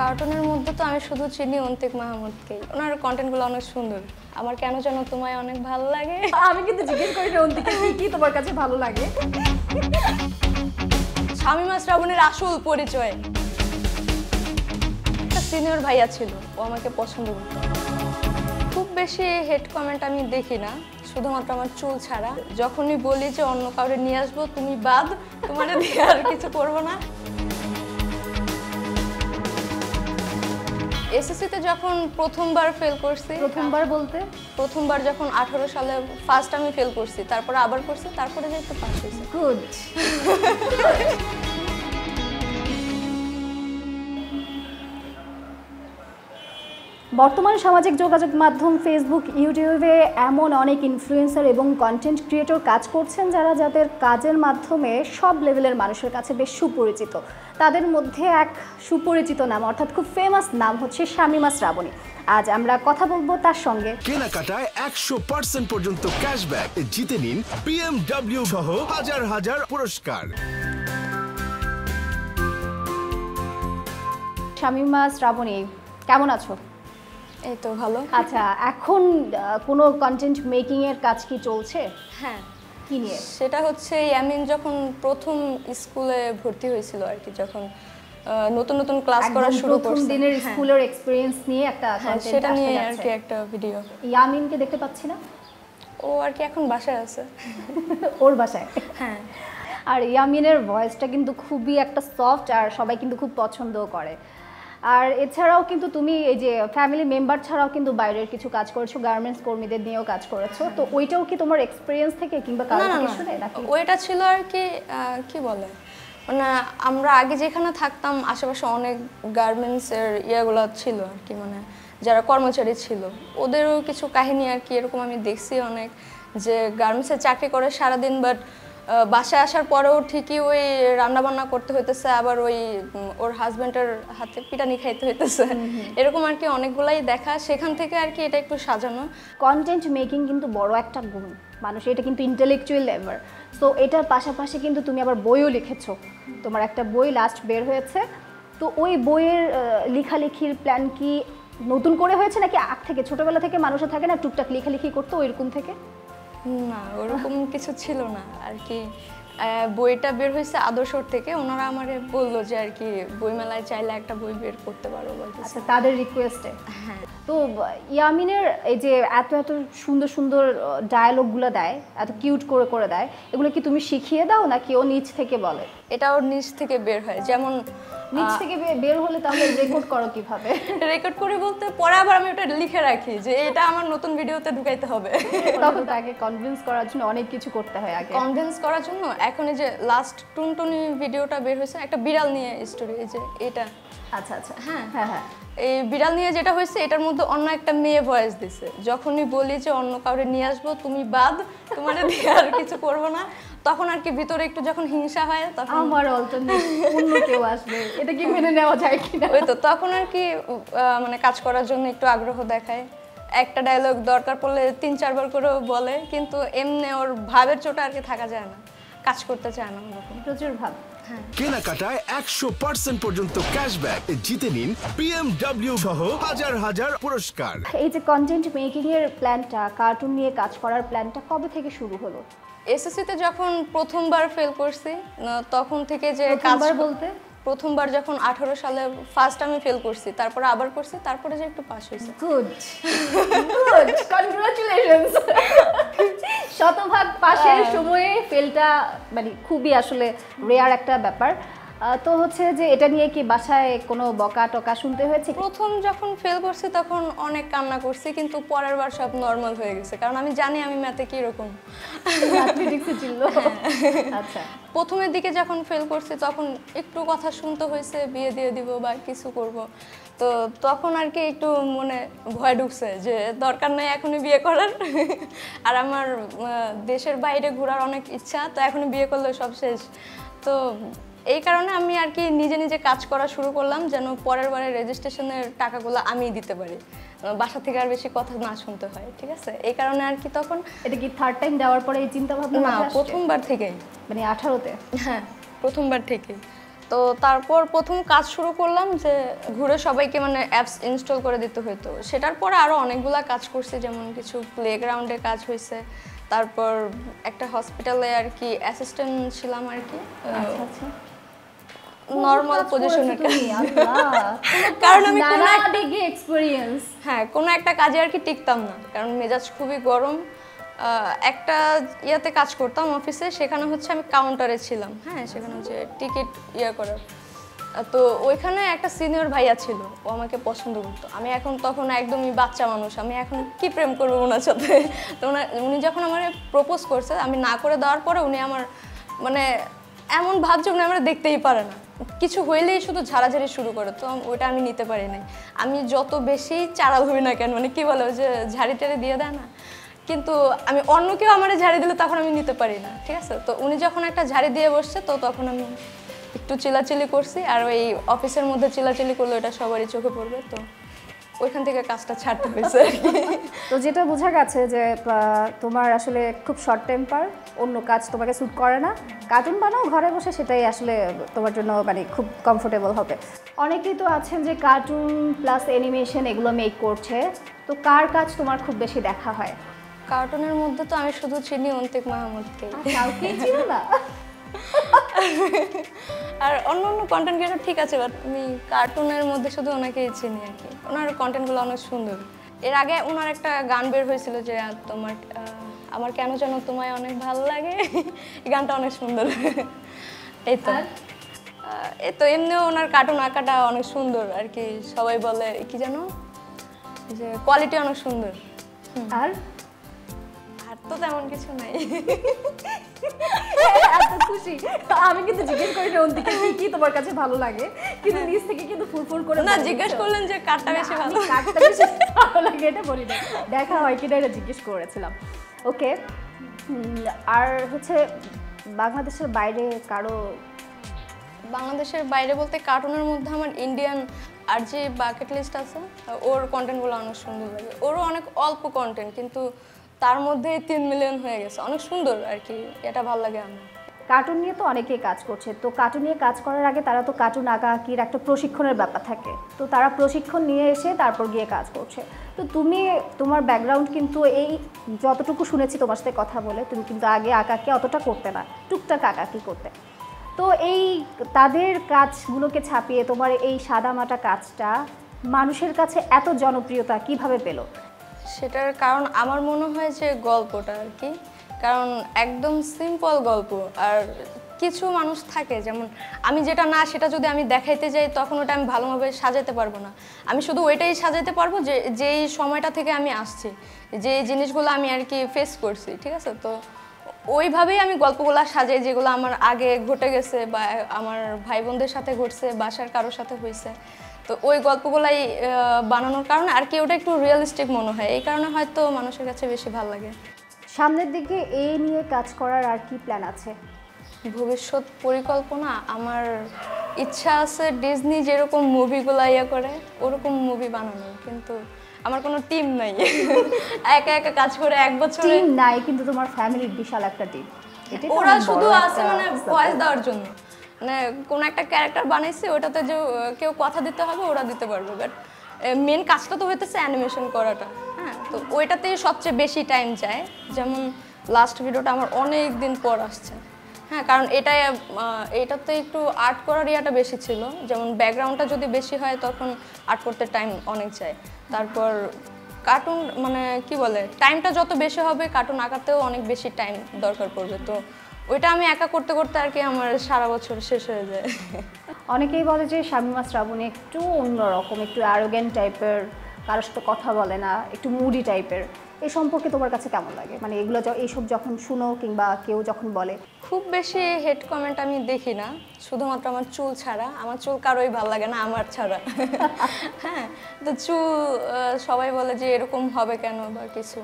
কার্টুনের মধ্যে তো আমি শুধু চিনি অন্তিক মাহমুদকেই। ওনার কন্টেন্টগুলো অনেক সুন্দর। আমার কেন যেন তোমায় অনেক ভালো লাগে? আমি কিন্তু জিজ্ঞেস করি না অন্তিকে কি কি তোমার কাছে ভালো লাগে? স্বামী শামিমা শ্রাবণের আসল পরিচয়। একটা সিনিয়র ভাইয়া ছিল ও আমাকে পছন্দ করত। খুব বেশি হেড কমেন্ট আমি দেখি না শুধুমাত্র আমার চুল ছাড়া। যখনই বলি যে অন্য কাউরে নিয়ে আসব তুমি বাদ তোমার দিয়ে আর কিছু করব না। এসএসসিতে যখন প্রথমবার ফেল করছি প্রথমবার বলতে? প্রথমবার যখন আঠারো সালে ফার্স্ট আমি ফেল করছি তারপরে আবার করছি তারপরে যেহেতু পাস হয়েছে গুড বর্তমান সামাজিক যোগাযোগ মাধ্যম ফেসবুক ইউটিউবে এমন অনেক ইনফ্লুয়েন্সার এবং কন্টেন্ট ক্রিয়েটর কাজ করছেন যারা যাদের কাজের মাধ্যমে সব লেভেলের মানুষের কাছে বেশ সুপরিচিত। তাদের মধ্যে এক সুপরিচিত নাম অর্থাৎ খুব ফেমাস নাম হচ্ছে শামিমা শ্রাবণী। আজ আমরা কথা বলব তার সঙ্গে। কেনাকাটায় একশো পার্সেন্ট পর্যন্ত ক্যাশব্যাক জিতে নিন বিএমডব্লিউ সহ হাজার হাজার পুরস্কার। শামিমা শ্রাবণী কেমন আছো? এই তো ভালো। আচ্ছা এখন কোনো কন্টেন্ট মেকিং এর কাজ কি চলছে? হ্যাঁ। কি নিয়ে? সেটা হচ্ছে ইয়ামিন যখন প্রথম স্কুলে ভর্তি হয়েছিল আর কি যখন নতুন নতুন ক্লাস করা শুরু প্রথম দিনের হ্যাঁ, স্কুলের এক্সপেরিয়েন্স নিয়ে একটা হ্যাঁ content সেটা নিয়ে আর কি একটা ভিডিও ইয়ামিনকে দেখতে পাচ্ছি না? ও আর কি এখন বাসায় আছে। ওর বাসায়? হ্যাঁ। আর ইয়ামিনের ভয়েসটা কিন্তু খুবই একটা সফট আর সবাই কিন্তু খুব পছন্দও করে। আর এছাড়াও কিন্তু তুমি এই যে ফ্যামিলি মেম্বার ছাড়াও কিন্তু বাইরের কিছু কাজ করেছ গার্মেন্টস কর্মীদের নিয়েও কাজ করেছ। তো ওইটাও কি তোমার এক্সপিরিয়েন্স থেকে কিংবা কারও থেকে শুনে নাকি? ওইটা ছিল আর কি কি বলে? মানে আমরা আগে যেখানে থাকতাম আশেপাশে অনেক গার্মেন্টস এর ইয়েগুলো ছিল আর কি মানে যারা কর্মচারী ছিল। ওদেরও কিছু কাহিনী আর কি এরকম আমি দেখছি অনেক যে গার্মেন্টসে চাকরি করে সারাদিন বাট বাসায় আসার পরেও ঠিকই ওই রান্না বান্না করতে হইতেছে আবার ওই ওর হাজব্যান্ডের হাতে পিটানি খাইতে হইতেছে। এরকম আর কি অনেকগুলাই দেখা। সেখান থেকে আর কি এটা একটু সাজানো। কন্টেন্ট মেকিং কিন্তু বড় একটা গুণ। মানুষ এটা কিন্তু ইন্টেলেকচুয়াল লেভার সো এটার পাশাপাশি কিন্তু তুমি আবার বইও লিখেছো। তোমার একটা বই লাস্ট বের হয়েছে। তো ওই বইয়ের লেখালেখির প্ল্যান কি নতুন করে হয়েছে নাকি আগ থেকে? ছোটবেলা থেকে মানুষের থাকে না টুকটাক লেখালেখি করতো ওইরকম থেকে? না ওরকম কিছু ছিল না আর কি বইটা বের হয়েছে আদর্শর থেকে ওনারা আমার বলল যে আর কি বইমেলায় চাইলে একটা বই বের করতে পারো আচ্ছা তাদের রিকোয়েস্টে হ্যাঁ। তো ইয়ামিনের এই যে এত এত সুন্দর সুন্দর ডায়ালগগুলো দেয় এত কিউট করে করে দেয় এগুলো কি তুমি শিখিয়ে দাও নাকি ও নিচ থেকে বলে? এটা ওর নিচ থেকে বের হয়। যেমন নিচ থেকে বের হলে তাহলে রেকর্ড করো কীভাবে? রেকর্ড করে বলতে পরে আবার আমি ওটা লিখে রাখি যে এটা আমার নতুন ভিডিওতে ঢুকাইতে হবে। তখন তাকে কনভিন্স করার জন্য অনেক কিছু করতে হয় আগে। কনভিন্স করার জন্য এখন এই যে লাস্ট টুনটুনি ভিডিওটা বের হয়েছে একটা বিড়াল নিয়ে স্টোরি এই যে এটা। আচ্ছা আচ্ছা। হ্যাঁ। হ্যাঁ হ্যাঁ। এই বিড়াল নিয়ে যেটা হয়েছে এটার মধ্যে অন্য একটা মেয়ে ভয়েস দিছে। যখনই বলি যে অন্য কাউরে নিয়ে আসব তুমি বাদ তোমার দিয়ে আর কিছু করব না। তখন আর কি ভিতরে একটু যখন হিংসা হয় তখন আমার অন্য কেউ আসবে। এটা কি মেনে নেওয়া যায় কিনা? ওই তো তখন আর কি আহ, মানে কাজ করার জন্য একটু আগ্রহ দেখায়। একটা ডায়লগ দরকার পড়লে তিন চারবার করেও বলে কিন্তু এমনি ওর ভাবের চোটে আর কি থাকা যায় না। কাজ করতে চায় না ওরকম। প্রচুর ভাব। কেনাকাটায় একশো পার্সেন্ট পর্যন্ত ক্যাশব্যাক জিতে নিন বিএমডব্লিউ সহ হাজার হাজার পুরস্কার। এই যে কন্টেন্ট মেকিং এর প্ল্যানটা কার্টুন নিয়ে কাজ করার প্ল্যানটা কবে থেকে শুরু হলো? এসএসসিতে যখন প্রথমবার ফেল করছি তখন থেকে যে কাজবার বলতে? প্রথমবার যখন আঠারো সালে ফার্স্ট আমি ফেল করছি তারপরে আবার করছি তারপরে যে একটু পাস হয়েছে। গুড গুড কনগ্রাচুলেশনস শতভাগ পাশের সময়ে ফেলটা মানে খুবই আসলে রেয়ার একটা ব্যাপার। তো হচ্ছে যে এটা নিয়ে কি বাসায় কোনো বকা টকা শুনতে হয়েছে প্রথম যখন ফেল করছি তখন অনেক কান্না করছি কিন্তু পরের বার সব নর্মাল হয়ে গেছে। কারণ আমি জানি আমি ম্যাথে কীরকম ম্যাথমেটিক্সে আচ্ছা। প্রথমের দিকে যখন ফেল করছি তখন একটু কথা শুনতে হয়েছে বিয়ে দিয়ে দিব বা কিছু করব। তো তখন আর কি একটু মনে ভয় ঢুকছে যে দরকার নেই এখনই বিয়ে করার। আর আমার দেশের বাইরে ঘোরার অনেক ইচ্ছা তো এখনই বিয়ে করলে সব শেষ। তো এই কারণে আমি আর কি নিজে নিজে কাজ করা শুরু করলাম যেন পরের বারে রেজিস্ট্রেশনের টাকাগুলো আমিই দিতে পারি। বাসা থেকে আর বেশি কথা না শুনতে হয় ঠিক আছে? এই কারণে আর কি তখন এটা কি থার্ড টাইম দেওয়ার পরে এই চিন্তা ভাবনা না প্রথমবার থেকেই। মানে আঠারোতে? হ্যাঁ প্রথমবার থেকে তো তারপর প্রথম কাজ শুরু করলাম যে ঘুরে সবাইকে মানে অ্যাপস ইনস্টল করে দিতে হতো সেটার পরে আরও অনেকগুলা কাজ করছি যেমন কিছু প্লেগ্রাউন্ডে কাজ হয়েছে তারপর একটা হসপিটালে আর কি অ্যাসিস্ট্যান্ট ছিলাম আর কি। আচ্ছা আচ্ছা। নর্মাল পজিশনে কারণ আমি কোনো নানা এক্সপেরিয়েন্স হ্যাঁ কোনো একটা কাজে আর কি টিকতাম না। কারণ মেজাজ খুবই গরম। একটা ইয়াতে কাজ করতাম অফিসে সেখানে হচ্ছে আমি কাউন্টারে ছিলাম। হ্যাঁ সেখানে হচ্ছে টিকিট ইয়ে করার। তো ওইখানে একটা সিনিয়র ভাইয়া ছিল ও আমাকে পছন্দ করতো। আমি এখন তখন একদমই বাচ্চা মানুষ আমি এখন কি প্রেম করব ওনার সাথে? তো উনি যখন আমার প্রপোজ করছে আমি না করে দেওয়ার পরে উনি আমার মানে এমন ভাব যে উনি আমার দেখতেই পারে না। কিছু হইলেই শুধু ঝাড়াঝাড়ি শুরু করে, তো ওটা আমি নিতে পারি নাই। আমি যত বেশি চারা হই না কেন মানে কি বলো যে ঝাড়ি টাড়ি দিয়ে দেয় না, কিন্তু আমি অন্য কেউ আমার ঝাড়ি দিলে তখন আমি নিতে পারি না, ঠিক আছে? তো উনি যখন একটা ঝাড়ি দিয়ে বসছে, তো তখন আমি একটু চিলাচিলি করছি, আর ওই অফিসের মধ্যে চিলাচিলি করলে ওটা সবারই চোখে পড়বে, তো ওইখান থেকে কাজটা ছাড়তে হয়েছে আর কি। তো যেটা বোঝা গেছে যে তোমার আসলে খুব শর্ট টেম্পার অন্য কাজ তোমাকে স্যুট করে না। কার্টুন বানাও ঘরে বসে সেটাই আসলে তোমার জন্য মানে খুব কমফোর্টেবল হবে। অনেকেই তো আছেন যে কার্টুন প্লাস অ্যানিমেশন এগুলো মেক করছে। তো কার কাজ তোমার খুব বেশি দেখা হয়? কার্টুনের মধ্যে তো আমি শুধু চিনি অন্তিক মাহমুদকে কাউকেই ছিল না। আর অন্য অন্য কন্টেন্ট ক্রিয়েটর ঠিক আছে বাট আমি কার্টুনের মধ্যে শুধু ওনাকেই চিনি আর কি। ওনার কন্টেন্টগুলো অনেক সুন্দর। এর আগে ওনার একটা গান বের হয়েছিল যে তোমার আমার কেন যেন তোমায় অনেক ভালো লাগে? এই গানটা অনেক সুন্দর। এই তো। এই তো এমনিও ওনার কার্টুন আঁকাটা অনেক সুন্দর আর কি। সবাই বলে কি জানো যে কোয়ালিটি অনেক সুন্দর। আর? আর তো তেমন কিছু নাই। খুশি। আমি কিন্তু জিজ্ঞেস করি না অন্তিকে কি কি তোমার কাছে ভালো লাগে? কিন্তু নিজ থেকে কিন্তু ফুরফুর করে না জিজ্ঞেস করলেন যে কারটা বেশি ভালো কারটা বেশি ভালো লাগে এটা বলি না দেখা হয় কিনা এটা জিজ্ঞেস করেছিলাম। ওকে আর হচ্ছে বাংলাদেশের বাইরে কারও বাংলাদেশের বাইরে বলতে কার্টুনের মধ্যে আমার ইন্ডিয়ান আর যে বাকেট লিস্ট আছে। ওর কন্টেন্টগুলো অনেক সুন্দর লাগে। ওরও অনেক অল্প কন্টেন্ট কিন্তু তার মধ্যে তিন মিলিয়ন হয়ে গেছে। অনেক সুন্দর আর কি এটা ভালো লাগে আমার। কার্টুন নিয়ে তো অনেকেই কাজ করছে। তো কার্টুন নিয়ে কাজ করার আগে তারা তো কার্টুন আঁকা আঁকির একটা প্রশিক্ষণের ব্যাপার থাকে। তো তারা প্রশিক্ষণ নিয়ে এসে তারপর গিয়ে কাজ করছে। তো তুমি, তোমার ব্যাকগ্রাউন্ড কিন্তু এই যতটুকু শুনেছি তোমার সাথে কথা বলে, তুমি কিন্তু আগে আঁকাকে অতটা করতে না, টুকটাক আঁকাকি করতে। তো এই তাদের কাজগুলোকে ছাপিয়ে তোমার এই সাদামাটা কাজটা মানুষের কাছে এত জনপ্রিয়তা কীভাবে পেল? সেটার কারণ আমার মনে হয় যে গল্পটা আর কি। কারণ একদম সিম্পল গল্প। আর কিছু মানুষ থাকে, যেমন আমি যেটা না, সেটা যদি আমি দেখাইতে যাই, তখন ওটা আমি ভালোভাবে সাজাতে পারব না। আমি শুধু ওইটাই সাজাতে পারব যে, যেই সময়টা থেকে আমি আসছি, যে জিনিসগুলো আমি আর কি ফেস করছি, ঠিক আছে? তো ওইভাবেই আমি গল্পগুলো সাজাই, যেগুলো আমার আগে ঘটে গেছে বা আমার ভাই বোনদের সাথে ঘটছে, বাসার কারোর সাথে হয়েছে তো ওই গল্পগুলাই বানানোর কারণে আর কি ওটা একটু রিয়েলিস্টিক মনে হয়। এই কারণে হয়তো মানুষের কাছে বেশি ভালো লাগে। সামনের দিকে এই নিয়ে কাজ করার আর কি প্ল্যান আছে? ভবিষ্যৎ পরিকল্পনা আমার ইচ্ছা আছে ডিজনি যেরকম মুভিগুলো ইয়ে করে ওরকম মুভি বানানোর কিন্তু আমার কোনো টিম নাই। একা একা কাজ করে এক বছরে। টিম নাই কিন্তু তোমার ফ্যামিলির বিশাল একটা টিম ওরা শুধু আছে মানে ভয়েস দেওয়ার জন্য। মানে কোন একটা ক্যারেক্টার বানাইছে ওটাতে যে কেউ কথা দিতে হবে ওরা দিতে পারবে। বাট মেন কাজটা তো হইতেছে অ্যানিমেশন করাটা। তো ওইটাতেই সবচেয়ে বেশি টাইম যায়। যেমন লাস্ট ভিডিওটা আমার অনেক দিন পর আসছে। হ্যাঁ কারণ এটাই এটাতে একটু আর্ট করার ইয়াটা বেশি ছিল। যেমন ব্যাকগ্রাউন্ডটা যদি বেশি হয়, তখন আর্ট করতে টাইম অনেক যায়। তারপর কার্টুন মানে কি বলে টাইমটা যত বেশি হবে কার্টুন আঁকাতেও অনেক বেশি টাইম দরকার পড়বে। তো ওইটা আমি একা করতে করতে আর কি আমার সারা বছর শেষ হয়ে যায়। অনেকেই বলে যে শামিমা শ্রাবণী একটু অন্যরকম, একটু অ্যারোগেন টাইপের কারোর সাথে কথা বলে না একটু মুডি টাইপের এই সম্পর্কে তোমার কাছে কেমন লাগে? মানে এগুলো এইসব যখন শুনো কিংবা কেউ যখন বলে। খুব বেশি হেড কমেন্ট আমি দেখি না। শুধুমাত্র আমার চুল ছাড়া। আমার চুল কারোই ভালো লাগে না আমার ছাড়া। হ্যাঁ তো চুল সবাই বলে যে এরকম হবে কেন বা কিছু।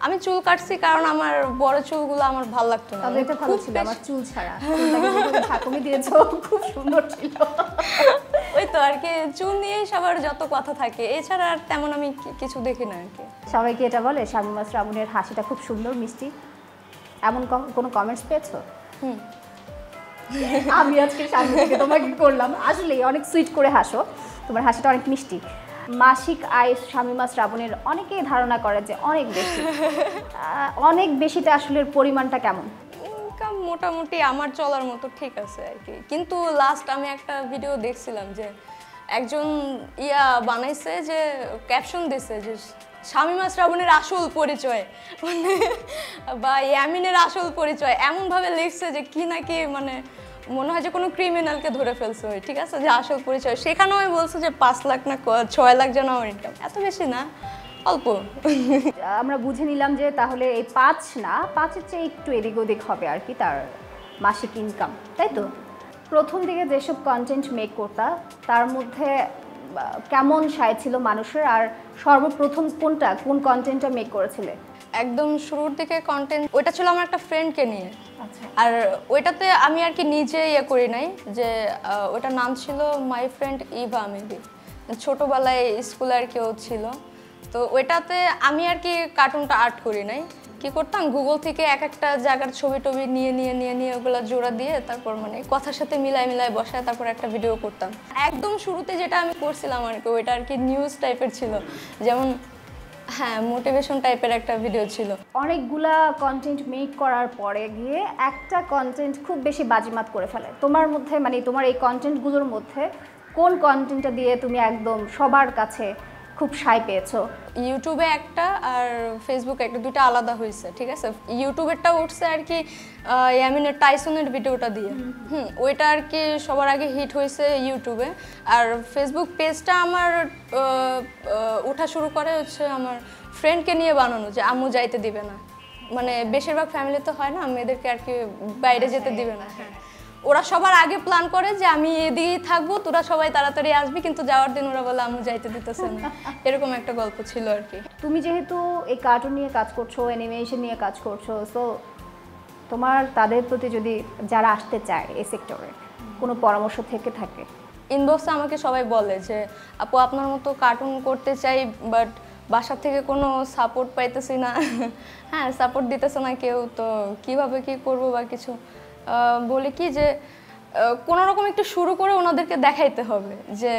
আমি চুল কাটছি কারণ আমার বড় চুলগুলো আমার ভালো লাগতো না। তবে এটা ভালো খুব ছিল আমার চুল ছাড়া। যেভাবে দিয়েছ খুব সুন্দর ছিল। ওই তো আর কি চুন নিয়েই সবার যত কথা থাকে। এছাড়া আর তেমন আমি কিছু দেখি না আর কি। সবাইকে এটা বলে শামিমা শ্রাবণের হাসিটা খুব সুন্দর মিষ্টি। এমন কোনো কমেন্টস পেয়েছ? হুম। আমি আজকে সামনে থেকে তোমাকে করলাম আসলে অনেক সুইট করে হাসো। তোমার হাসিটা অনেক মিষ্টি। মাসিক আয় শামিমা শ্রাবণের অনেকেই ধারণা করে যে অনেক বেশি। অনেক বেশিতে আসলে পরিমাণটা কেমন? মোটামুটি আমার চলার মতো ঠিক আছে আর কি। কিন্তু লাস্ট আমি একটা ভিডিও দেখছিলাম যে একজন ইয়া বানাইছে যে ক্যাপশন দিছে যে, শামিমা শ্রাবণের আসল পরিচয়। মানে বা ইয়ামিনের আসল পরিচয়। এমনভাবে লিখছে যে কি নাকি মানে মনে হয় যে কোনো ক্রিমিনালকে ধরে ফেলছে ঠিক আছে? যে আসল পরিচয়। সেখানেও বলছে যে পাঁচ লাখ না ছয় লাখ যেন আমার ইনকাম এত বেশি না। অল্প। আমরা বুঝে নিলাম যে তাহলে এই পাঁচ না পাঁচের চেয়ে একটু এদিক ওদিক হবে আর কি তার মাসিক ইনকাম তাই তো? প্রথম দিকে যেসব কন্টেন্ট মেক করতা তার মধ্যে কেমন সায় ছিল মানুষের আর সর্বপ্রথম কোনটা কোন কন্টেন্টটা মেক করেছিলে? একদম শুরুর দিকে কন্টেন্ট ওইটা ছিল আমার একটা ফ্রেন্ডকে নিয়ে। আচ্ছা। আর ওইটাতে আমি আর কি নিজে ইয়ে করি নাই যে ওটার নাম ছিল মাই ফ্রেন্ড ইভা মেবি ছোটোবেলায় স্কুলে আর কেউ ছিল। তো ওইটাতে আমি আর কি কার্টুনটা আর্ট করি নাই। কি করতাম? গুগল থেকে এক একটা জায়গার ছবি টবি নিয়ে নিয়ে নিয়ে নিয়ে ওগুলো জোড়া দিয়ে তারপর মানে কথার সাথে মিলাই মিলাই বসায় তারপর একটা ভিডিও করতাম। একদম শুরুতে যেটা আমি করছিলাম আর কি, ওইটা আর কি নিউজ টাইপের ছিল। যেমন হ্যাঁ মোটিভেশন টাইপের একটা ভিডিও ছিল। অনেকগুলা কন্টেন্ট মেক করার পরে গিয়ে একটা কন্টেন্ট খুব বেশি বাজিমাত করে ফেলে। তোমার মধ্যে মানে তোমার এই কন্টেন্টগুলোর মধ্যে কোন কন্টেন্টটা দিয়ে তুমি একদম সবার কাছে খুব সাই পেয়েছ। ইউটিউবে একটা আর ফেসবুকে একটা দুটো আলাদা হয়েছে ঠিক আছে? ইউটিউবেরটা উঠছে আর কি ইয়ামিনের টাইসনের ভিডিওটা দিয়ে। হুম। ওইটা আর কি সবার আগে হিট হয়েছে ইউটিউবে। আর ফেসবুক পেজটা আমার ওঠা শুরু করে হচ্ছে আমার ফ্রেন্ডকে নিয়ে বানানো যে আম্মু যাইতে দিবে না। মানে বেশিরভাগ ফ্যামিলিতে হয় না মেয়েদেরকে আর কি বাইরে যেতে দিবে না। হ্যাঁ। ওরা সবার আগে প্ল্যান করে যে আমি এদিকেই থাকব তোরা সবাই তাড়াতাড়ি আসবি কিন্তু যাওয়ার দিন ওরা বলে আমি যাইতে দিতেছে না। এরকম একটা গল্প ছিল আর কি। তুমি যেহেতু এই কার্টুন নিয়ে কাজ করছ অ্যানিমেশন নিয়ে কাজ করছ সো তোমার তাদের প্রতি যদি যারা আসতে চায় এই সেক্টরে কোনো পরামর্শ থেকে থাকে? ইনবক্সে আমাকে সবাই বলে যে আপু আপনার মতো কার্টুন করতে চাই বাট বাসা থেকে কোনো সাপোর্ট পাইতেছি না। হ্যাঁ সাপোর্ট দিতেছে না কেউ তো কীভাবে কি করব বা কিছু? বলি কি যে কোনো রকম একটু শুরু করে ওনাদেরকে দেখাইতে হবে যে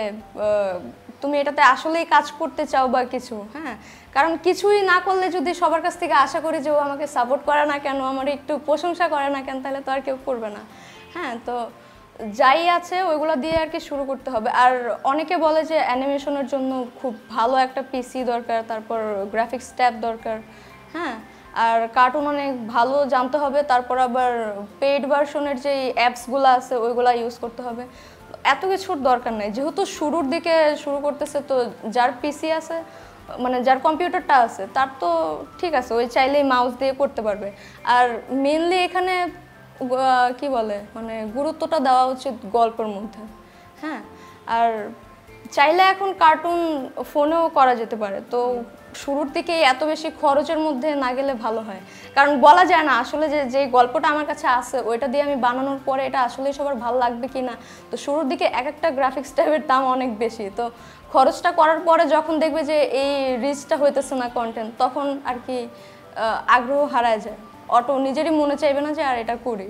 তুমি এটাতে আসলেই কাজ করতে চাও বা কিছু হ্যাঁ? কারণ কিছুই না করলে যদি সবার কাছ থেকে আশা করি যে ও আমাকে সাপোর্ট করে না কেন, আমার একটু প্রশংসা করে না কেন, তাহলে তো আর কেউ করবে না হ্যাঁ? তো যাই আছে, ওইগুলো দিয়ে আর কি শুরু করতে হবে। আর অনেকে বলে যে অ্যানিমেশনের জন্য খুব ভালো একটা পিসি দরকার, তারপর গ্রাফিক্স ট্যাব দরকার হ্যাঁ? আর কার্টুন অনেক ভালো জানতে হবে, তারপর আবার পেইড ভার্সনের যে অ্যাপসগুলো আছে, ওইগুলো ইউজ করতে হবে। এত কিছুর দরকার নেই, যেহেতু শুরুর দিকে শুরু করতেছে তো যার পিসি আছে মানে যার কম্পিউটারটা আছে, তার তো ঠিক আছে, ওই চাইলেই মাউস দিয়ে করতে পারবে। আর মেনলি এখানে কি বলে মানে গুরুত্বটা দেওয়া উচিত গল্পের মধ্যে হ্যাঁ? আর চাইলে এখন কার্টুন ফোনেও করা যেতে পারে, তো শুরুর দিকে এত বেশি খরচের মধ্যে না গেলে ভালো হয়। কারণ বলা যায় না আসলে যে যে গল্পটা আমার কাছে আছে, ওইটা দিয়ে আমি বানানোর পরে এটা আসলেই সবার ভালো লাগবে কি না তো শুরুর দিকে এক একটা গ্রাফিক্স টাইপের দাম অনেক বেশি। তো খরচটা করার পরে যখন দেখবে যে এই রিচটা হইতেছে না কন্টেন্ট তখন আর কি আগ্রহ হারায় যায়। অটো নিজেরই মনে চাইবে না যে, আর এটা করি।